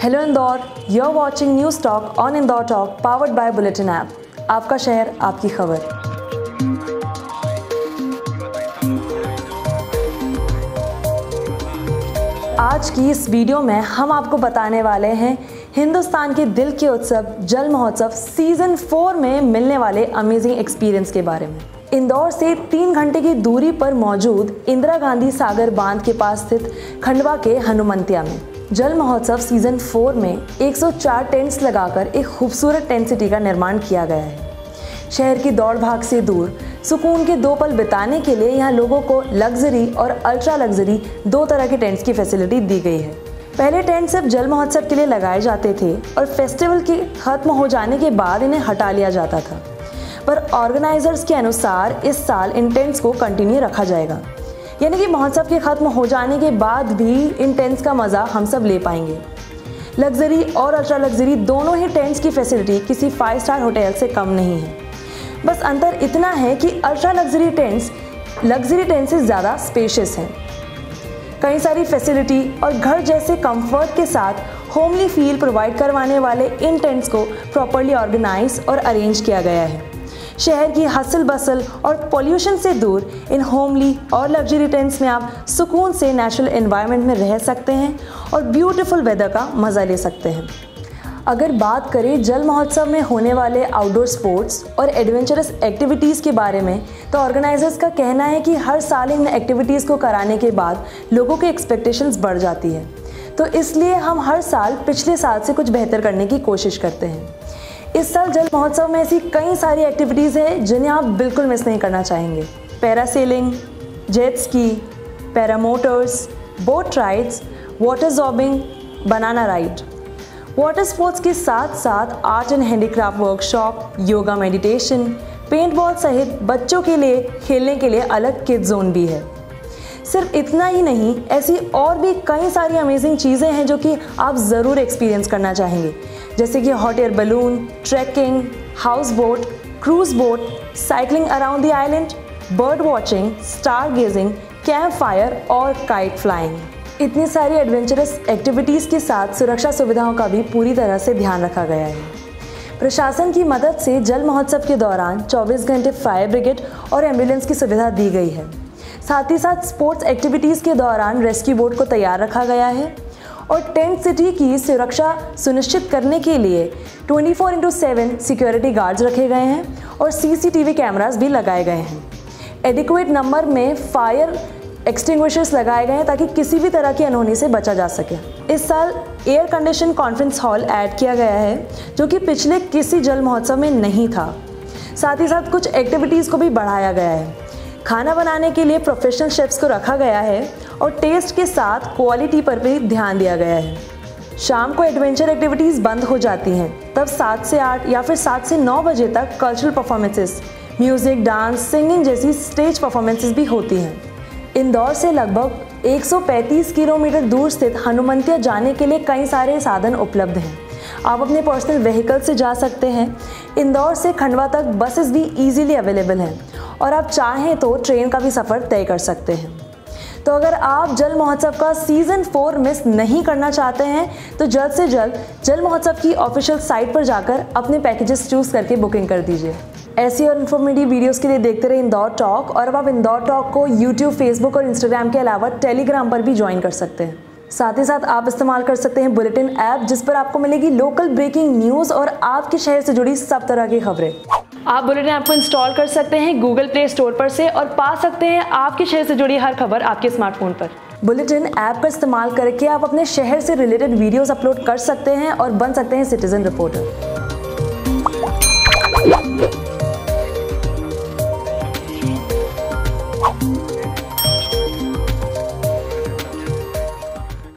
Hello Indore you are watching news talk on Indore talk powered by bulletin app आपका शहर, आपकी खबर। आज की इस वीडियो में हम आपको बताने वाले हैं हिंदुस्तान के दिल के उत्सव, जल महोत्सव सीज़न फोर में मिलने वाले अमेजिंग एक्सपीरियंस के बारे में। इंदौर से तीन घंटे की दूरी पर मौजूद इंदिरा गांधी सागर बाँध के पास स्थित खंडवा के हनुमंतिया में। जल महोत्सव सीज़न फोर में 104 टेंट्स लगाकर एक खूबसूरत टेंट सिटी का निर्माण किया गया है। शहर की दौड़ भाग से दूर, सुकून के दो पल बिताने के लिए यहाँ लोगों को लग्जरी और अल्ट्रा लग्जरी दो तरह के टेंट्स की फैसिलिटी दी गई है। पहले टेंट सिर्फ़ जल महोत्सव के लिए लगाए जाते थे और फेस्टिवल के खत्म हो जाने के बाद इन्हें हटा लिया जाता था। पर ऑर्गेनाइजर्स के अनुसार इस साल इन टेंट्स को कंटिन्यू रखा जाएगा। यानी कि महोत्सव के खत्म हो जाने के बाद भी इन टेंट्स का मज़ा हम सब ले पाएँगे। लग्जरी और अल्ट्रा लग्जरी दोनों ही टेंट्स की फैसिलिटी किसी फाइव स्टार होटल से कम नहीं है। बस अंतर इतना है कि ultra luxury tents luxury tent से ज़्यादा स्पेशियस हैं। कई सारी फैसिलिटी और घर जैसे कंफर्ट के साथ होमली फील प्रोवाइड करवाने वाले इन टेंट्स को प्रॉपरली ऑर्गेनाइज और अरेंज किया गया है। शहर की हसल बसल और पोल्यूशन से दूर, इन होमली और लग्जरी टेंट्स में आप सुकून से नेचुरल एनवायरनमेंट में रह सकते हैं और ब्यूटीफुल वेदर का मज़ा ले सकते हैं। अगर बात करें जल महोत्सव में होने वाले आउटडोर स्पोर्ट्स और एडवेंचरस एक्टिविटीज़ के बारे में तो ऑर्गेनाइजर्स का कहना है कि हर साल इन एक्टिविटीज़ को कराने के बाद लोगों की एक्सपेक्टेशंस बढ़ जाती है। तो इसलिए हम हर साल पिछले साल से कुछ बेहतर करने की कोशिश करते हैं। इस साल जल महोत्सव में ऐसी कई सारी एक्टिविटीज़ हैं जिन्हें आप बिल्कुल मिस नहीं करना चाहेंगे। Parasailing jet ski paramotors boat rides water zorbing banana ride water sports के साथ साथ art and handicraft workshop yoga meditation paintball सहित बच्चों के लिए, खेलने के लिए अलग किड जोन भी है। सिर्फ़ इतना ही नहीं, ऐसी और भी कई सारी अमेजिंग चीज़ें हैं जो कि आप ज़रूर एक्सपीरियंस करना चाहेंगे। जैसे कि hot air balloon trekking houseboat cruise boat cycling around the island bird watching stargazing campfire और काइट फ्लाइंग इतनी सारी एडवेंचरस एक्टिविटीज़ के साथ सुरक्षा सुविधाओं का भी पूरी तरह से ध्यान रखा गया है। प्रशासन की मदद से जल महोत्सव के दौरान 24 घंटे फायर ब्रिगेड और एंबुलेंस की सुविधा दी गई है। साथ ही साथ स्पोर्ट्स एक्टिविटीज़ के दौरान रेस्क्यू बोट को तैयार रखा गया है और टेंट सिटी की सुरक्षा सुनिश्चित करने के लिए 24 four into seven security guards रखे गए हैं और सीसीटीवी कैमरास भी लगाए गए हैं। एडिक्वेट नंबर में फायर एक्सटिंग्विशर्स लगाए गए हैं ताकि किसी भी तरह की अनहोनी से बचा जा सके। इस साल air condition conference hall add किया गया है, जो कि पिछले किसी जल महोत्सव में नहीं था। साथ ही साथ कुछ एक्टिविटीज़ को भी बढ़ाया गया है। खाना बनाने के लिए प्रोफेशनल शेफ्स को रखा गया है और टेस्ट के साथ क्वालिटी पर भी ध्यान दिया गया है। शाम को एडवेंचर एक्टिविटीज़ बंद हो जाती हैं। तब सात से आठ या फिर सात से नौ बजे तक cultural performances music dance singing जैसी स्टेज परफॉर्मेंसेस भी होती हैं। इंदौर से लगभग 135 किलोमीटर दूर स्थित हनुमंतिया जाने के लिए कई सारे साधन उपलब्ध हैं। आप अपने पर्सनल व्हीकल से जा सकते हैं। इंदौर से खंडवा तक बसेस भी इजीली अवेलेबल हैं। और आप चाहें तो ट्रेन का भी सफ़र तय कर सकते हैं। तो अगर आप जल महोत्सव का सीज़न फोर मिस नहीं करना चाहते हैं तो जल्द से जल्द जल महोत्सव की ऑफिशियल साइट पर जाकर अपने पैकेजेस चूज़ करके बुकिंग कर दीजिए। ऐसी और इन्फॉर्मेटिव वीडियोस के लिए देखते रहे इंदौर टॉक और अब आप इंदौर टॉक को यूट्यूब फेसबुक और इंस्टाग्राम के अलावा टेलीग्राम पर भी ज्वाइन कर सकते हैं। साथ ही साथ आप इस्तेमाल कर सकते हैं बुलेटिन ऐप जिस पर आपको मिलेगी लोकल ब्रेकिंग न्यूज़ और आपके शहर से जुड़ी सब तरह की खबरें। आप बुलेटिन ऐप को इंस्टॉल कर सकते हैं गूगल प्ले स्टोर पर से और पा सकते हैं आपके शहर से जुड़ी हर खबर आपके स्मार्टफ़ोन पर। बुलेटिन ऐप का इस्तेमाल करके आप अपने शहर से रिलेटेड वीडियोस अपलोड कर सकते हैं और बन सकते हैं सिटीजन रिपोर्टर